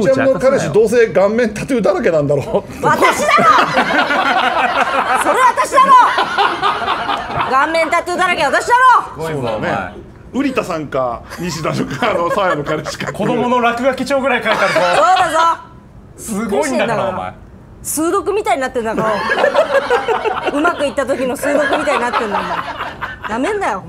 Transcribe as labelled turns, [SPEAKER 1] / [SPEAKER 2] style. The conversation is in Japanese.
[SPEAKER 1] ピちゃんの彼氏どうせ顔面タトゥーだらけなんだろう。
[SPEAKER 2] 私だろ！それ私だろ！顔面タトゥーだらけ私だろ！
[SPEAKER 1] そうだね。瓜田さんか西田のかあのサーヤの彼氏か。
[SPEAKER 3] 子供の落書き帳ぐらい書いてあるぞ
[SPEAKER 2] そうだぞ。
[SPEAKER 3] すごいんだからお前。
[SPEAKER 2] 数読みたいになってんだから。うまくいった時の数読みたいになってんだもんなめんなよ。